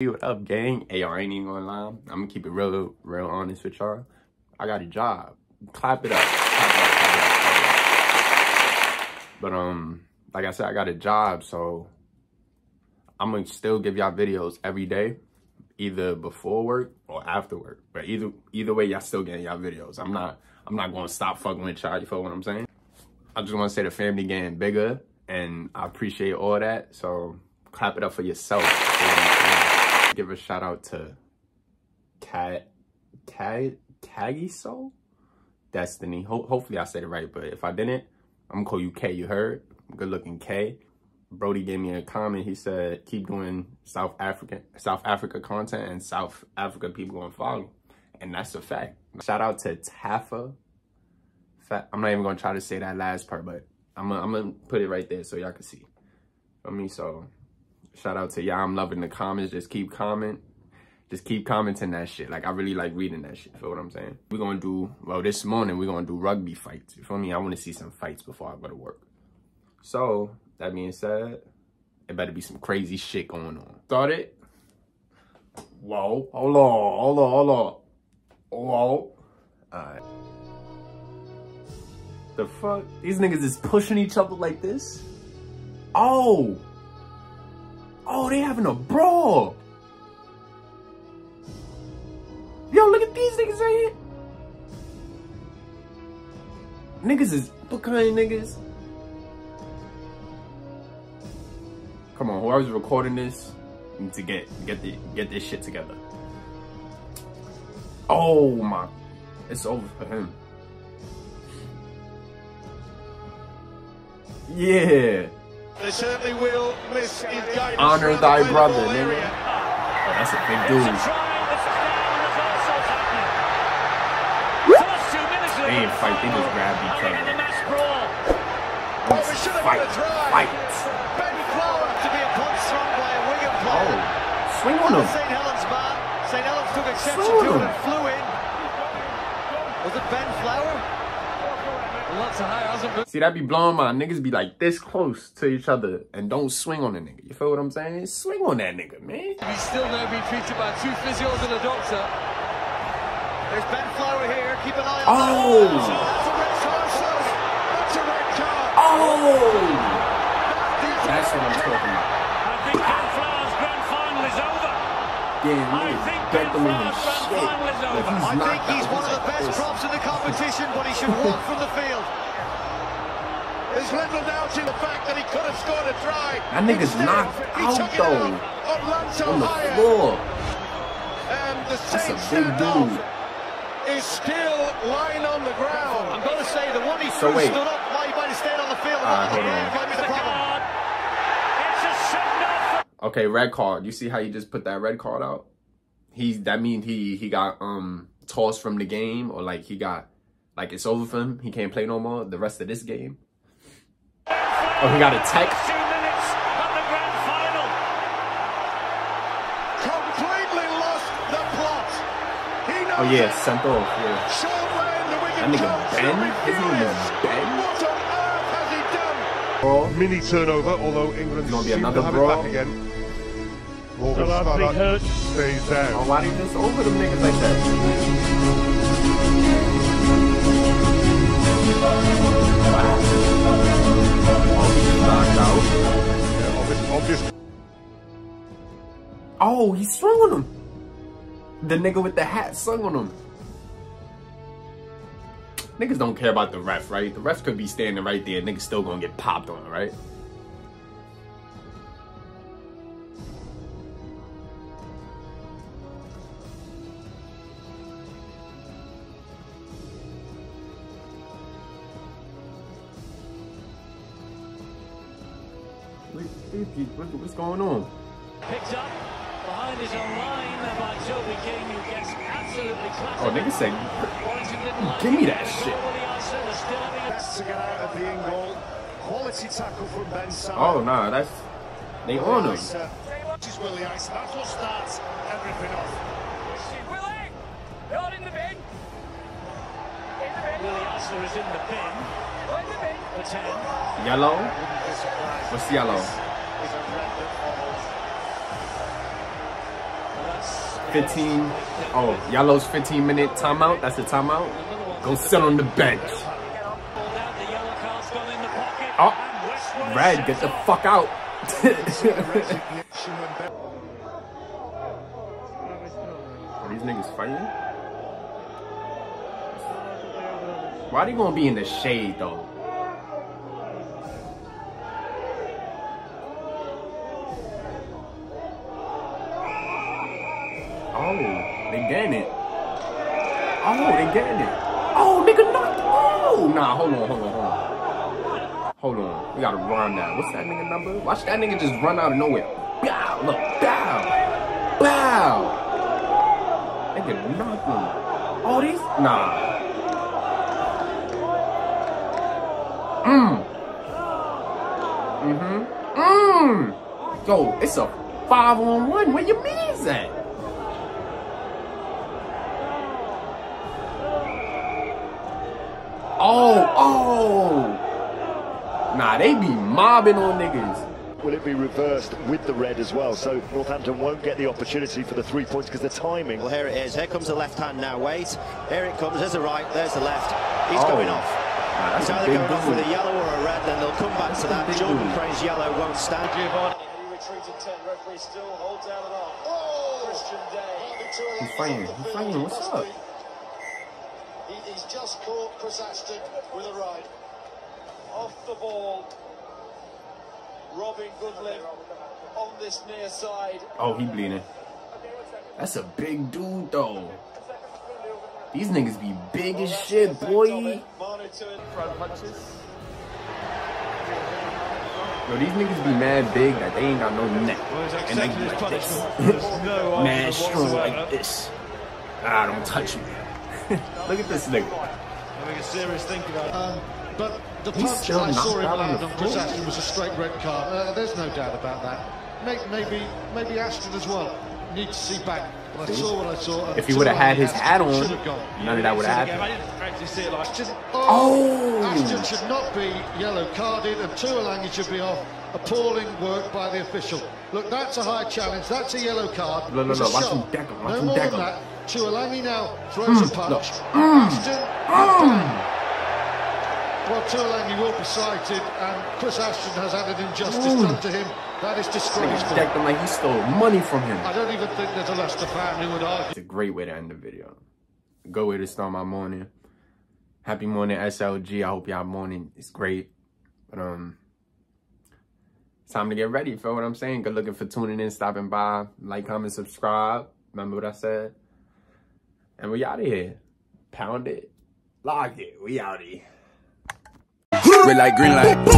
What up, gang? Hey, I ain't even gonna lie. I'm gonna keep it real, real honest with y'all. I got a job. Clap it up. Clap clap. But um, like I said, I got a job, so I'm gonna still give y'all videos every day, either before work or after work. But either either way, y'all still getting y'all videos. I'm not I'm not gonna stop fucking with y'all. You feel what I'm saying? I just want to say the family getting bigger, and I appreciate all that. So clap it up for yourself. Give a shout out to Cat Cat Taggy Soul Destiny. Ho hopefully I said it right, but if I didn't, I'm gonna call you K. You heard? Good looking K. Brody gave me a comment. He said, keep doing South African South Africa content and South Africa people gonna follow. And that's a fact. Shout out to Tafa. I'm not even gonna try to say that last part, but I'm gonna, I'm gonna put it right there so y'all can see. I mean, so shout out to y'all. I'm loving the comments. Just keep comment. Just keep commenting that shit. Like, I really like reading that shit. Feel what I'm saying? We're gonna do, well, this morning, we're gonna do rugby fights. You feel me? I wanna see some fights before I go to work. So, that being said, it better be some crazy shit going on. Start it. Whoa. Hold on. Hold on. Hold on. Whoa. Alright. The fuck? These niggas is pushing each other like this? Oh. Oh, they having a brawl. Yo, look at these niggas right here. Niggas is, what kind of niggas? Come on, whoever's recording this, need to get get the get this shit together. Oh my, it's over for him. Yeah. They certainly will miss his guidance. Honor thy brother, nigga. Oh, that's a big dude. They ain't fight, they just grabbed each other. Let's fight, fight. Oh, swing on him. St. Helens man. St. Helens took exception to it and flew in. Was it Ben Flower? Well, that's a high, hasn't See, that be blowing my niggas be like this close to each other and don't swing on the nigga. You feel what I'm saying? Swing on that nigga, man. He's still now being treated by two physios and a doctor. There's Ben Flower here. Keep an eye on oh. that. That's a red card, That's a red card. Oh! That's what I'm talking about. I think Ben Flower's grand final is over. Yeah, I think Ben Flower's grand final is over. I think he's one of the best props in the competition, but he should walk from the field. There's little doubt in the fact that he could have scored a try. That nigga's Instead, knocked out though. out on On the Haya. floor. And the That's a big dude. is still lying on the ground. I'm going to say the one he So threw wait. stood up, might, might have stayed on the field. All right, hold on. Okay, red card. You see how you just put that red card out? He's that means he he got um tossed from the game or like he got like it's over for him. He can't play no more the rest of this game. Oh, he got a tech. Two minutes at the grand final. Completely lost the plot. He knows Oh yeah, it. sent off. Yeah. Shaun Wane, That nigga Ben? His name is furious. Ben? What on earth has he done? Mini turnover, although England Gonna be seem another to have brawl. it back again. Morgan Well, that's big hurt. Spavac stays down. Oh, why they just over them niggas like that? He just knocked out. Yeah, obvious, obvious Oh, he swung on him. The nigga with the hat swung on him. Niggas don't care about the ref, right? The ref could be standing right there. Niggas still gonna get popped on, right? Look, look, look, What's going on? Picked up behind his own line by Toby King, who gets absolutely classic. Oh, niggas say, Warrington didn't like give me that shit. Nobody else is still at the Best to get out of the in goal. Quality tackle from Ben Side. Oh, nah, that's, they on uh, him. Willie Isa. That's what starts everything off. Willie, you're in the bin. Bin. Is in the. In the bin. 10. Yellow? Wouldn't be surprised What's yellow? if Is a red that follows. 15. Oh, Yellow's 15 minute timeout. That's the timeout. Go sit on the bench. Oh, Red, get the fuck out. Are these niggas fighting? Why are they gonna be in the shade though? Oh, they getting it. Oh, they getting it. Oh, nigga, not. Oh, nah, hold on, hold on, hold on. Hold on. We gotta run now. What's that nigga number? Watch that nigga just run out of nowhere. Bow, look, bow. Bow. Nigga, nothing. Oh, these? Nah. Mmm. Mm-hmm. Mmm. Yo, it's a five on one. Where your man's that? Oh, oh. Nah, they be mobbing on niggas. Will it be reversed with the red as well? So Northampton won't get the opportunity for the three points because the timing. Well, here it is. Here comes the left hand now. Wait. Here it comes. There's the right. There's the left. He's Oh. going off. Nah, that's He's a either big going off with a yellow or a red, then they'll come back to that. big Jordan dude. Praise yellow won't stand. Giovanni. He retreated 10. Referee still holds out an arm. Oh! Christian Day. He's fighting. He's fighting. What's up? He, he's just caught Chris Ashton with a ride. Off the ball. Robin Goodlin on this near side. Oh, he bleeding. That's a big dude though. These niggas be big as shit, boy. Monitoring front punches. Yo, these niggas be mad big that they ain't got no neck. And they be like this. mad strong like this. Ah, don't touch me. Look at this nigga. Having a serious think about it. Um, but the He's punch still I saw knocked him land the on Chris floor. Ashton was a straight red card. Uh, there's no doubt about that. May- Maybe, maybe Ashton as well. Need to see back. But I saw what I saw. If he would've had his hat on, none of that would have happened. actually see it like Ashton, Oh! Ashton should not be yellow carded and Tuilagi should be off. Appalling work by the official. Look, that's a high challenge. That's a yellow card. It's a look, watch him deck him, watch no him deck him. Tuilagi now throws a punch. Mm. Ashton. Mm. Well, Tuilagi will be cited, and Chris Ashton has had an injustice Mm. done to him. That is Niggas disgraceful. decked him like he stole money from him. I don't even think there's a Leicester fan who would argue. It's a great way to end the video. Go way to start my morning. Happy morning, SLG. I hope y'all morning is great. But um, it's time to get ready. Feel what I'm saying? Good looking for tuning in, stopping by. Like, comment, subscribe. Remember what I said? And we out of here. Pound it. Lock it. We out of here. Red light, green light.